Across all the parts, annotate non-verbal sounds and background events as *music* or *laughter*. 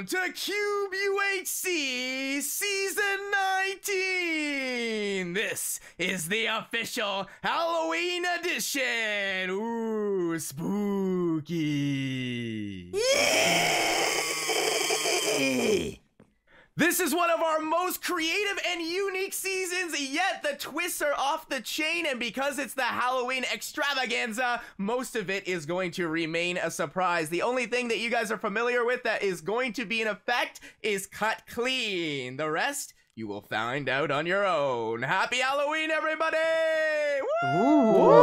Welcome to Cube UHC Season 19! This is the official Halloween edition! Ooh, spooky! This is one of our most creative and unique seasons, yet the twists are off the chain, and because it's the Halloween extravaganza, most of it is going to remain a surprise. The only thing that you guys are familiar with that is going to be in effect is CutClean. The rest, you will find out on your own. Happy Halloween, everybody!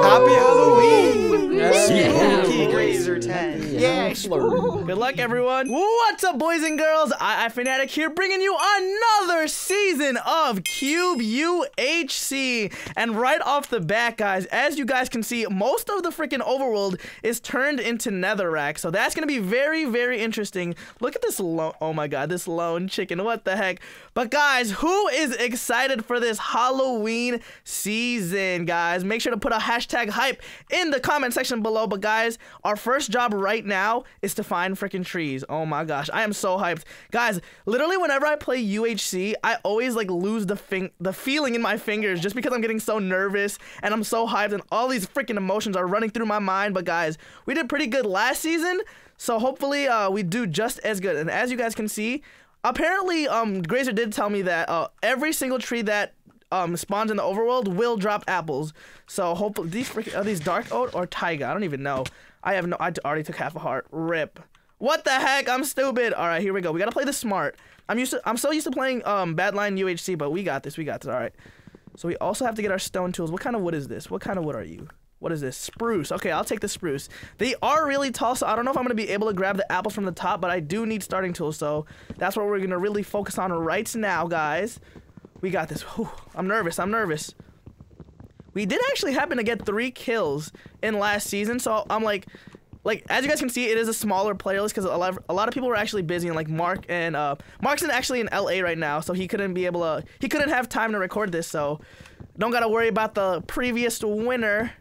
Happy Halloween! Yeah. Spooky Graser 10. Yeah, Good luck, everyone. What's up, boys and girls? I, I Fanatic here, bringing you another season of Cube UHC. And right off the bat, guys, as you guys can see, most of the freaking overworld is turned into netherrack. So that's gonna be very, very interesting. Look at this lone. Oh my god, this lone chicken. What the heck? But guys, who is excited for this Halloween season, guys? Make sure to put a hashtag hype in the comment section below. But guys, our first job right now is to find freaking trees. Oh my gosh, I am so hyped, guys. Literally, whenever I play UHC, I always like lose the fing- the feeling in my fingers just because I'm getting so nervous and I'm so hyped and all these freaking emotions are running through my mind. But guys, we did pretty good last season, so hopefully uh, we do just as good. And as you guys can see, apparently um Graser did tell me that uh, every single tree that um spawns in the overworld will drop apples. So hopefully these freaking are these dark oak or taiga? I don't even know. I have no. I already took half a heart. Rip. What the heck? I'm stupid. All right, here we go. We gotta play this smart. I'm used to. I'm so used to playing um Badlion UHC, but we got this. We got this. All right. So we also have to get our stone tools. What kind of wood is this? What kind of wood are you? What is this? Spruce. Okay, I'll take the spruce. They are really tall, so I don't know if I'm gonna be able to grab the apples from the top, but I do need starting tools, so that's what we're gonna really focus on right now, guys. We got this. Whew. I'm nervous. I'm nervous. We did actually happen to get three kills in last season, so I'm like, like as you guys can see, it is a smaller playlist because a lot of, a lot of people were actually busy and like Mark and uh Mark's in actually in LA right now, so he couldn't be able to he couldn't have time to record this, so don't gotta worry about the previous winner.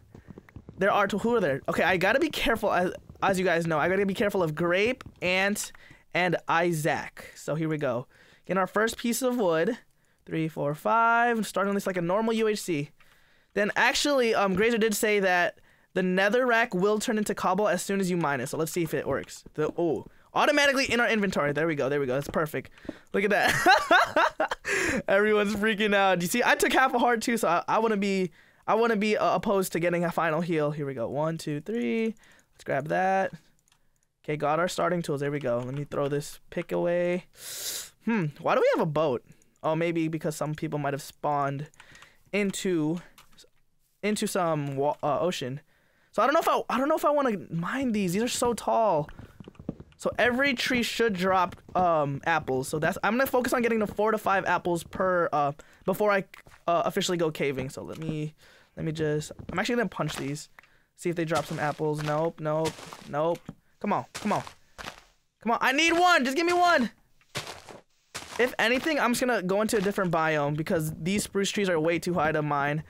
There are two. Who are there? Okay, I gotta be careful as as you guys know. I gotta be careful of Grape, Ant, and Isaac. So here we go. Getting our first piece of wood. Three, four, five. Starting this like a normal UHC. Then actually, um, Graser did say that the nether rack will turn into cobble as soon as you mine it. So let's see if it works. The oh, automatically in our inventory. There we go. There we go. That's perfect. Look at that. *laughs* Everyone's freaking out. You see, I took half a heart too, so I, I want to be I want to be uh, opposed to getting a final heal. Here we go. One, two, three. Let's grab that. Okay, got our starting tools. There we go. Let me throw this pick away. Hmm. Why do we have a boat? Oh, maybe because some people might have spawned into into some uh, ocean. So I don't know if I I don't know if I want to mine these. These are so tall. So every tree should drop um apples. So that's I'm gonna focus on getting the four to five apples per uh before I uh, officially go caving. So let me let me just I'm actually gonna punch these, see if they drop some apples. Nope, nope, nope. Come on, come on, come on. I need one. Just give me one. If anything, I'm just gonna go into a different biome because these spruce trees are way too high to mine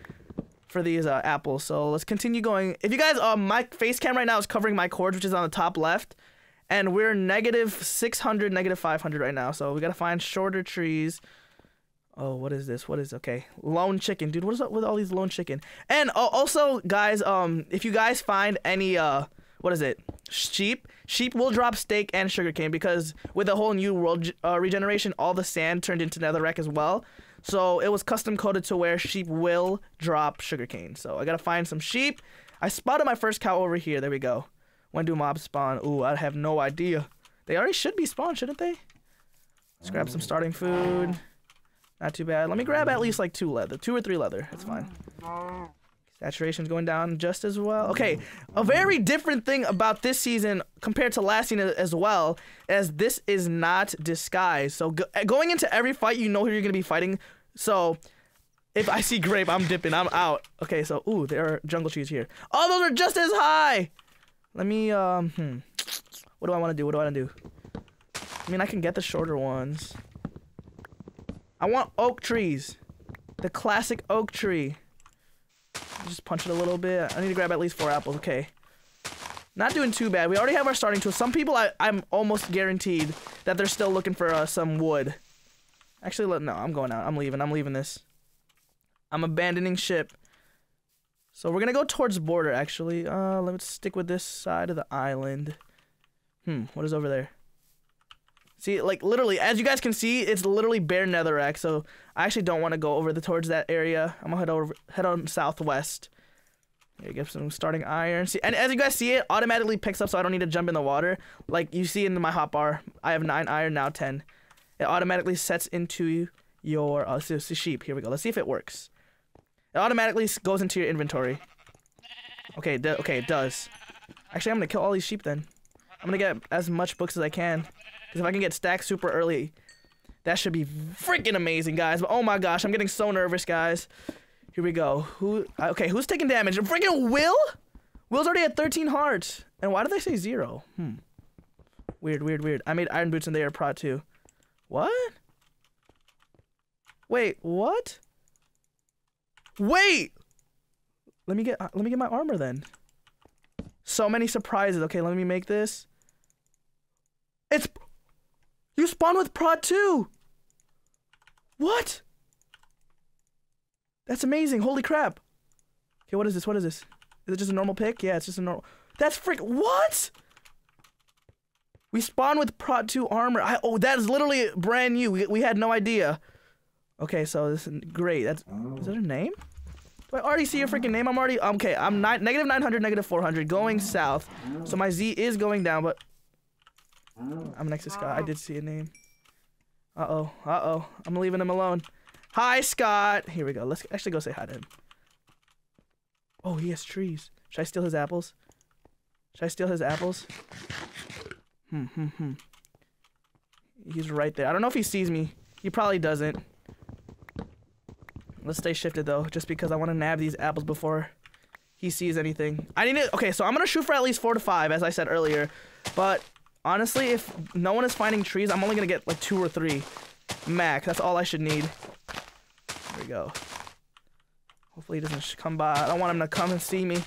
for these uh, apples. So let's continue going. If you guys, um, my face cam right now is covering my coords, which is on the top left, and we're negative 600, negative 500 right now. So we gotta find shorter trees. Oh, what is this? What is okay? Lone chicken, dude. What is up with all these lone chicken? And uh, also, guys, um, if you guys find any uh, what is it? Sheep. Sheep will drop steak and sugarcane because with the whole new world uh, regeneration, all the sand turned into netherrack as well. So it was custom coded to where sheep will drop sugarcane. So I gotta find some sheep. I spotted my first cow over here. There we go. When do mobs spawn? Ooh, I have no idea. They already should be spawned, shouldn't they? Let's grab some starting food. Not too bad. Let me grab at least like two leather, two or three leather. That's fine. Saturation's going down just as well. Okay, a very different thing about this season compared to last season as well, as this is not disguised. So go going into every fight, you know who you're gonna be fighting. So if I see grape, I'm dipping. I'm out. Okay, so ooh, there are jungle trees here. Oh, those are just as high. Let me um. Hmm. What do I want to do? What do I want to do? I mean, I can get the shorter ones. I want oak trees. The classic oak tree. Just punch it a little bit. I need to grab at least four apples. Okay. Not doing too bad. We already have our starting tools. Some people, I, I'm almost guaranteed that they're still looking for uh, some wood. Actually, no, I'm going out. I'm leaving. I'm leaving this. I'm abandoning ship. So we're gonna go towards border. Actually, uh, let's stick with this side of the island. Hmm, what is over there? See, like literally, as you guys can see, it's literally bare netherrack. So I actually don't want to go over the towards that area. I'm gonna head over, head on southwest. Here, get some starting iron. See, and as you guys see, it automatically picks up, so I don't need to jump in the water. Like you see in my hotbar, I have nine iron now, ten. It automatically sets into your uh, so, so sheep. Here we go. Let's see if it works. It automatically goes into your inventory. Okay, okay, it does. Actually, I'm gonna kill all these sheep then. I'm gonna get as much books as I can. Because if I can get stacked super early, that should be freaking amazing, guys. But oh my gosh, I'm getting so nervous, guys. Here we go. Who? Uh, okay, who's taking damage? Freaking Will? Will's already at 13 hearts. And why did they say zero? Hmm. Weird, weird, weird. I made iron boots and they are prot too. What? Wait, what? Wait! Let me get uh, let me get my armor then. So many surprises. Okay, let me make this. It's you spawn with prot too. What? That's amazing. Holy crap. Okay, what is this? What is this? Is it just a normal pick? Yeah, it's just a normal. That's frick. What? We spawn with prot 2 armor. I, oh, that is literally brand new. We, we had no idea. Okay, so this is great. That's is that a name? Do I already see your freaking name? I'm already okay. I'm nine, negative 900, negative 400, going south. So my Z is going down, but I'm next to Scott. I did see a name. Uh oh. Uh oh. I'm leaving him alone. Hi, Scott. Here we go. Let's actually go say hi to him. Oh, he has trees. Should I steal his apples? Should I steal his apples? Hmm, hmm, hmm. He's right there. I don't know if he sees me. He probably doesn't. Let's stay shifted, though, just because I want to nab these apples before he sees anything. I need to... Okay, so I'm going to shoot for at least four to five, as I said earlier. But, honestly, if no one is finding trees, I'm only to get, like, two or three. Max. That's all I should need There we go. Hopefully he doesn't come by. I don't want him to come and see me.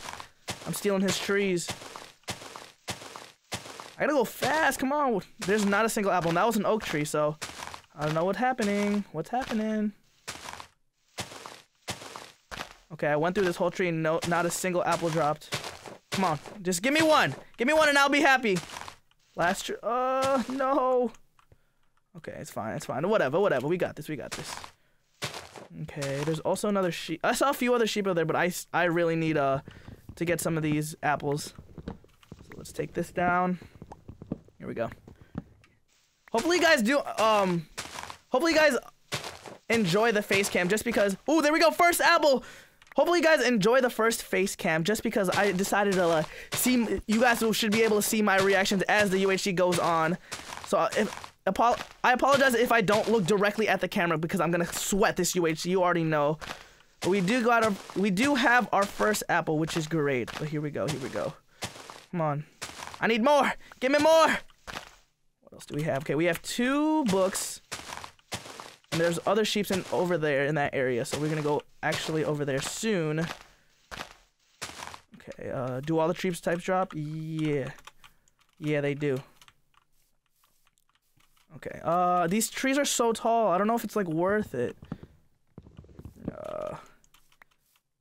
I'm stealing his trees. I gotta go fast. Come on. There's not a single apple. And that was an oak tree, so I don't know what's happening. What's happening? Okay, I went through this whole tree and no, not a single apple dropped. Come on. Just give me one. Give me one and I'll be happy. Last tree. Uh, no. Okay, it's fine. It's fine. Whatever, whatever. We got this. We got this. Okay, there's also another sheep. I saw a few other sheep over there, but I, I really need uh, to get some of these apples. So let's take this down. Here we go. Hopefully you guys do, um, hopefully you guys enjoy the face cam just because, oh, there we go, first apple. Hopefully you guys enjoy the first face cam just because I decided to uh, see, you guys should be able to see my reactions as the UHC goes on. So if, I apologize if I don't look directly at the camera because I'm gonna sweat this UHC. You already know. But we do got our, we do have our first apple, which is great. But here we go. Here we go. Come on. I need more. Give me more. What else do we have? Okay, we have two books. And there's other sheeps in over there in that area. So we're gonna go actually over there soon. Okay, uh, do all the trees types drop? Yeah. Yeah, they do. Okay. Uh, these trees are so tall. I don't know if it's like worth it. Uh,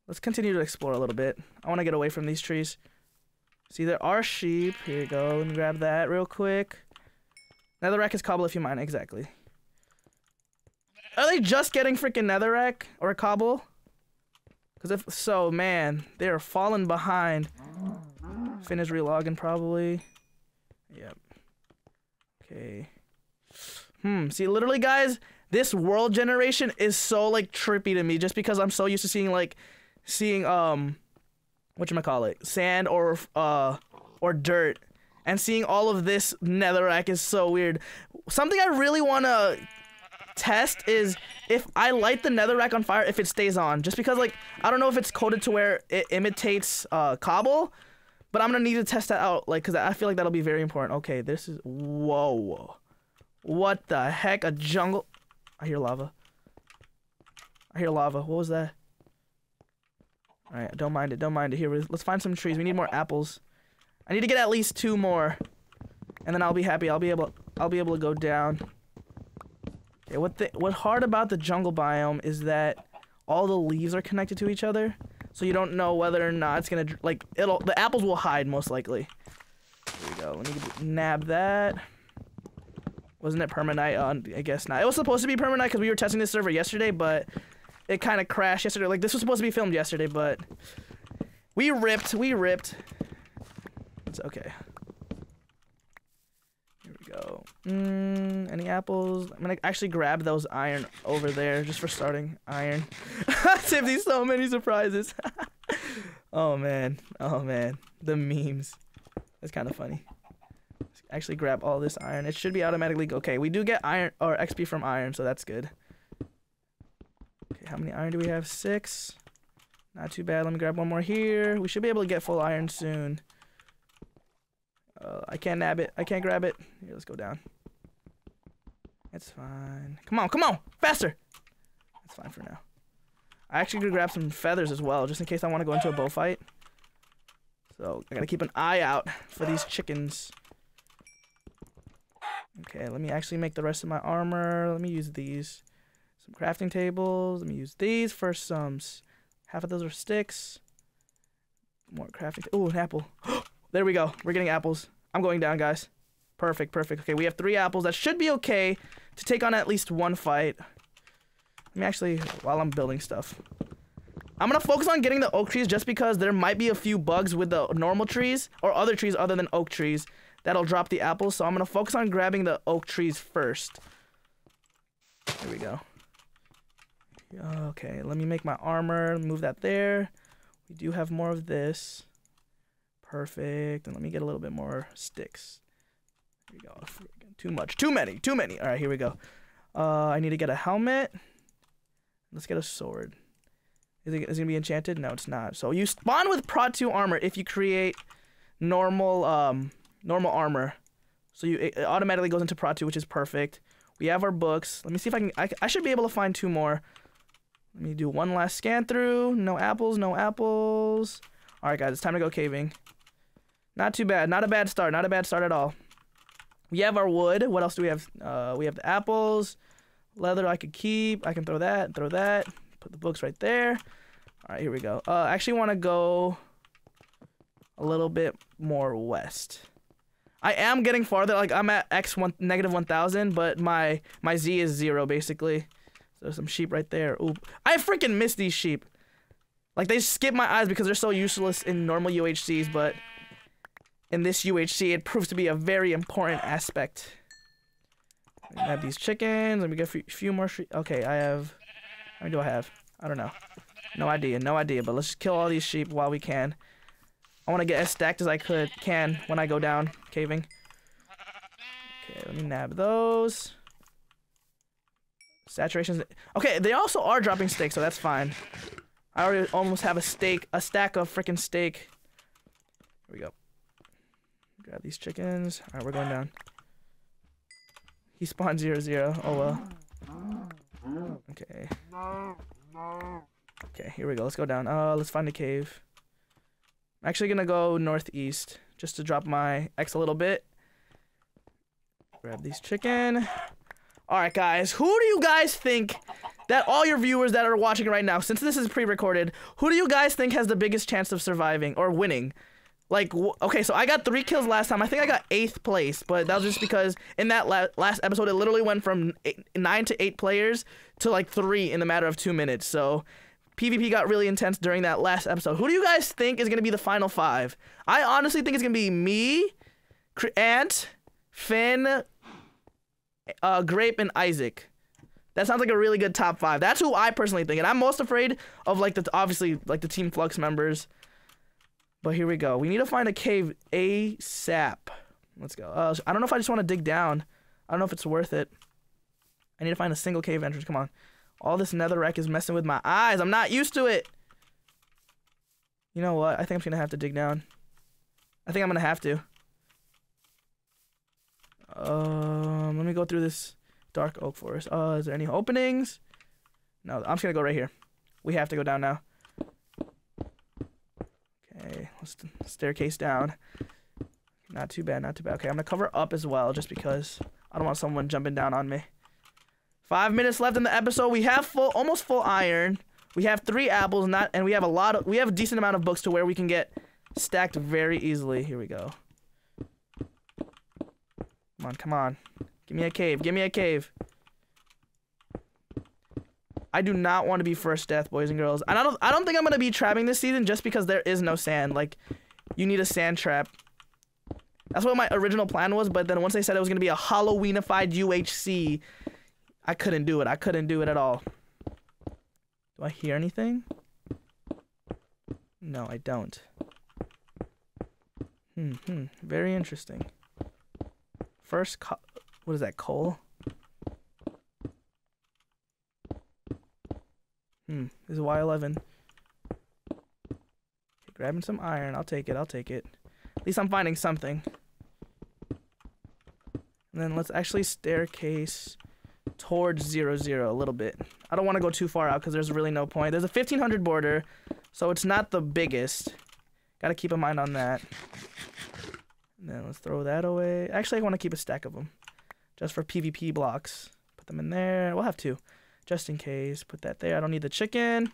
let's continue to explore a little bit. I want to get away from these trees. See, there are sheep. Here you go. Let me grab that real quick. Netherrack is cobble if you mine. Exactly. Are they just getting freaking netherrack or cobble? Because if so, man, they are falling behind. Finish relogging probably. Yep. Okay. Hmm. See, literally, guys, this world generation is so like trippy to me, just because I'm so used to seeing like, seeing um, what you call it, sand or uh, or dirt, and seeing all of this netherrack is so weird. Something I really want to test is if I light the netherrack on fire, if it stays on. Just because like I don't know if it's coded to where it imitates uh, cobble, but I'm gonna need to test that out. Like, cause I feel like that'll be very important. Okay, this is whoa. What the heck? A jungle? I hear lava. I hear lava. What was that? Alright, don't mind it. Don't mind it. Here, let's find some trees. We need more apples. I need to get at least two more, and then I'll be happy. I'll be able. I'll be able to go down. Okay, what the what hard about the jungle biome is that all the leaves are connected to each other, so you don't know whether or not it's gonna like it'll. The apples will hide most likely. There we go. Let me nab that. Wasn't it Perma Night? Uh, I guess not. It was supposed to be Perma Night because we were testing this server yesterday, but it kind of crashed yesterday. Like this was supposed to be filmed yesterday, but we ripped. We ripped. It's okay. Go. Mm, any apples? I'm gonna actually grab those iron over there just for starting iron. *laughs* Tiffany, so many surprises. *laughs* oh man. Oh man. The memes. That's kind of funny. Let's actually grab all this iron. It should be automatically okay. We do get iron or XP from iron, so that's good. Okay, how many iron do we have? Six. Not too bad. Let me grab one more here. We should be able to get full iron soon. Uh, I can't nab it. I can't grab it. Here, let's go down. It's fine. Come on, come on, faster. That's fine for now. I actually could grab some feathers as well, just in case I want to go into a bull fight. So I gotta keep an eye out for these chickens. Okay, let me actually make the rest of my armor. Let me use these. Some crafting tables. Let me use these for some. Half of those are sticks. More crafting. Oh, an apple. *gasps* there we go. We're getting apples. I'm going down, guys. Perfect, perfect. Okay, we have three apples. That should be okay to take on at least one fight. Let me actually, while I'm building stuff. I'm gonna focus on getting the oak trees just because there might be a few bugs with the normal trees or other trees other than oak trees that'll drop the apples. So I'm gonna focus on grabbing the oak trees first. There we go. Okay, let me make my armor. Move that there. We do have more of this. Perfect. And let me get a little bit more sticks. Here we go. Too much. Too many. Too many. All right, here we go. Uh, I need to get a helmet. Let's get a sword. Is it, is it gonna be enchanted? No, it's not. So you spawn with Prot 2 armor if you create normal um normal armor. So you it automatically goes into Prot 2, which is perfect. We have our books. Let me see if I can. I, I should be able to find two more. Let me do one last scan through. No apples. No apples. All right, guys, it's time to go caving. Not too bad. Not a bad start. Not a bad start at all. We have our wood. What else do we have? Uh, we have the apples. Leather I could keep. I can throw that. Throw that. Put the books right there. All right, here we go. Uh, I actually want to go a little bit more west. I am getting farther. Like I'm at x one negative one thousand, but my my z is zero basically. So some sheep right there. Ooh, I freaking miss these sheep. Like they skip my eyes because they're so useless in normal UHCs, but in this UHC it proves to be a very important aspect. Have these chickens. Let me get a few, more. Okay, I have. How many do I have? I don't know. No idea. No idea. But let's just kill all these sheep while we can. I want to get as stacked as I could can when I go down caving. Okay, let me nab those. Saturations. Okay, they also are dropping steak, so that's fine. I already almost have a steak, a stack of freaking steak. Here we go. Grab these chickens. All right, we're going down. He spawned zero zero. Oh well. Okay. Okay, here we go. Let's go down. Uh, let's find a cave. I'm actually gonna go northeast just to drop my X a little bit. Grab these chicken. All right, guys. Who do you guys think that all your viewers that are watching right now, since this is pre-recorded, who do you guys think has the biggest chance of surviving or winning? Like, okay, so I got three kills last time. I think I got eighth place, but that was just because in that la- last episode, it literally went from eight, nine to eight players to like three in the matter of two minutes. So PvP got really intense during that last episode. Who do you guys think is gonna be the final five? I honestly think it's gonna be me, Ant, Fin, uh, Grape, and Isaac. That sounds like a really good top five. That's who I personally think, and I'm most afraid of like the obviously like the Team Flux members. But here we go. We need to find a cave ASAP. Let's go. Uh, I don't know if I just want to dig down. I don't know if it's worth it. I need to find a single cave entrance. Come on. All this netherrack is messing with my eyes. I'm not used to it. You know what? I think I'm gonna have to dig down. I think I'm gonna have to. Um, let me go through this dark oak forest. Uh, is there any openings? No, I'm just gonna go right here. We have to go down now. Staircase down. Not too bad, not too bad. Okay, I'm gonna cover up as well, just because I don't want someone jumping down on me. Five minutes left in the episode. We have full, almost full iron. We have three apples, not, and we have a lot of, we have a decent amount of books to where we can get stacked very easily. Here we go. Come on, come on. Give me a cave. Give me a cave. I do not want to be first death, boys and girls. And I don't I don't think I'm gonna be trapping this season just because there is no sand. Like, you need a sand trap. That's what my original plan was, but then once they said it was gonna be a Halloweenified UHC, I couldn't do it. I couldn't do it at all. Do I hear anything? No, I don't. Hmm, hmm. Very interesting. First, what is that, coal? Hmm, this is Y11. Okay, grabbing some iron. I'll take it, I'll take it. At least I'm finding something. And then let's actually staircase towards zero zero a little bit. I don't want to go too far out because there's really no point. There's a 1500 border, so it's not the biggest. Got to keep a mind on that. And then let's throw that away. Actually, I want to keep a stack of them. Just for PvP blocks. Put them in there. We'll have two. Just in case. Put that there. I don't need the chicken.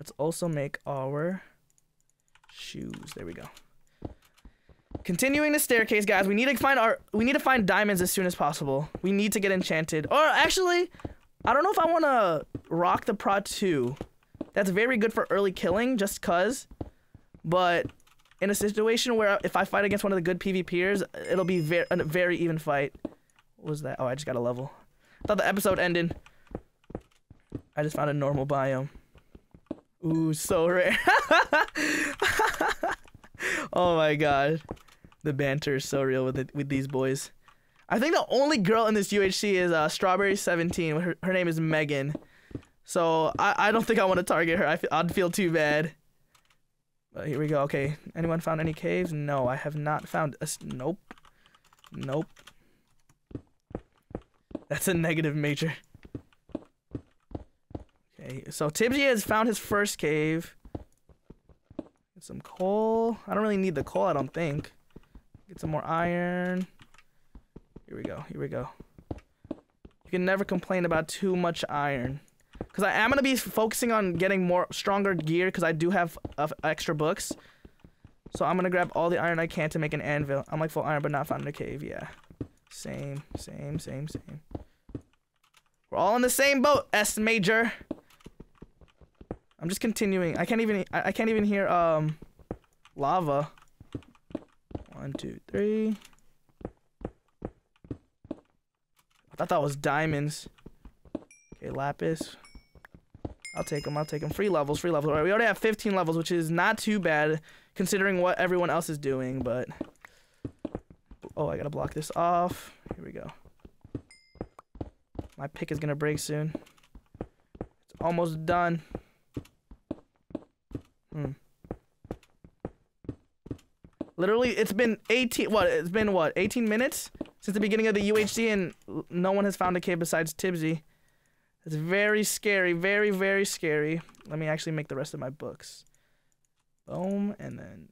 Let's also make our shoes. There we go. Continuing the staircase, guys. We need to find our we need to find diamonds as soon as possible. We need to get enchanted. Or actually, I don't know if I want to rock the prot 2. That's very good for early killing just cuz. But in a situation where if I fight against one of the good PvPers, it'll be very, a very even fight. What was that? Oh, I just got a level. I thought the episode ended. I just found a normal biome. Ooh, so rare. *laughs* oh my god. The banter is so real with it, with these boys. I think the only girl in this UHC is uh, Strawberry 17. Her, her name is Megan. So I, I don't think I want to target her. I f- I'd feel too bad. But here we go. Okay. Anyone found any caves? No, I have not found a. Nope. Nope. That's a negative major. Okay, so TYBZI has found his first cave. Get some coal. I don't really need the coal, I don't think. Get some more iron. Here we go. Here we go. You can never complain about too much iron. Because I am going to be focusing on getting more stronger gear because I do have uh, extra books. So I'm going to grab all the iron I can to make an anvil. I'm like full iron but not found in a cave. Yeah. Same, same, same, same. We're all in the same boat, S major. I'm just continuing. I can't even I, I can't even hear um lava. One, two, three. I thought that was diamonds. Okay, lapis. I'll take them. I'll take them. Free levels. Free levels. All right, we already have 15 levels, which is not too bad considering what everyone else is doing. But oh, I gotta block this off. Here we go. My pick is gonna break soon. It's almost done. Hmm. Literally, it's been 18, what, it's been what, 18 minutes since the beginning of the UHC and no one has found a cave besides TYBZI. It's very scary, very, very scary. Let me actually make the rest of my books. Boom, and then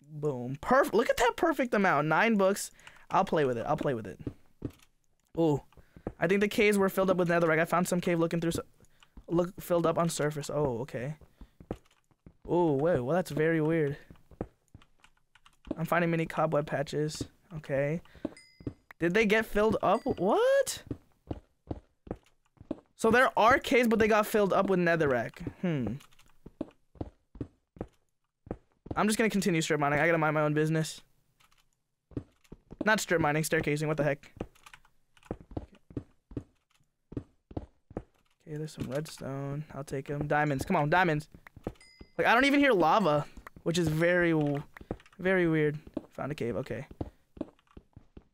boom. Perfect. Look at that perfect amount. Nine books. I'll play with it. I'll play with it. Ooh. I think the caves were filled up with netherrack. I found some cave looking through, so look filled up on surface. Oh, okay. Oh, wait. Well, that's very weird. I'm finding many cobweb patches. Okay. Did they get filled up? What? So there are caves, but they got filled up with netherrack. Hmm. I'm just gonna continue strip mining. I gotta mind my own business. Not strip mining, staircasing. What the heck? Okay, there's some redstone. I'll take them. Diamonds. Come on, diamonds. Like, I don't even hear lava, which is very, very weird. Found a cave. Okay.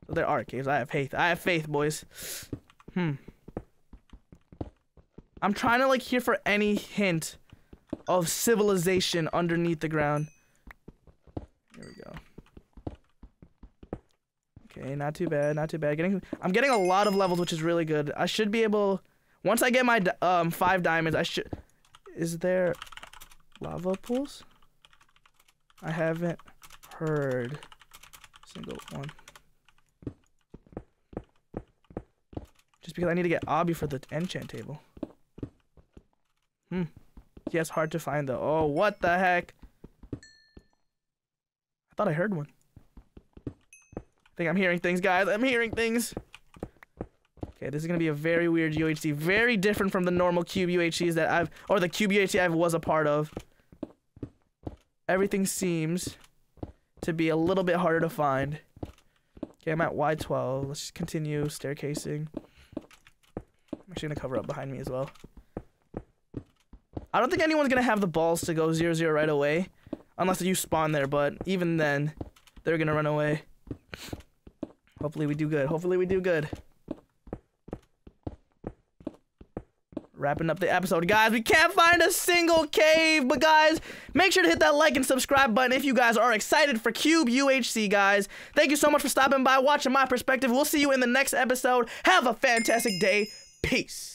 So there are caves. I have faith. I have faith, boys. Hmm. I'm trying to like hear for any hint of civilization underneath the ground. Here we go. Okay, not too bad, not too bad. Getting, I'm getting a lot of levels, which is really good. I should be able, once I get my um five diamonds, I should. Is there lava pools? I haven't heard. single one. Just because I need to get Obby for the enchant table. Hmm. Yeah, it's hard to find though. Oh, what the heck? I thought I heard one. I think I'm hearing things, guys. I'm hearing things. Okay, this is gonna be a very weird UHC, very different from the normal cube UHCs that I've, or the cube UHC I was a part of. Everything seems to be a little bit harder to find. Okay, I'm at Y12. Let's just continue staircasing. I'm actually gonna cover up behind me as well. I don't think anyone's gonna have the balls to go 0-0 right away. Unless you spawn there, but even then, they're gonna run away. Hopefully we do good. Hopefully we do good. Wrapping up the episode, guys. We can't find a single cave, but guys, make sure to hit that like and subscribe button if you guys are excited for Cube UHC, guys. Thank you so much for stopping by, watching my perspective. We'll see you in the next episode. Have a fantastic day. Peace.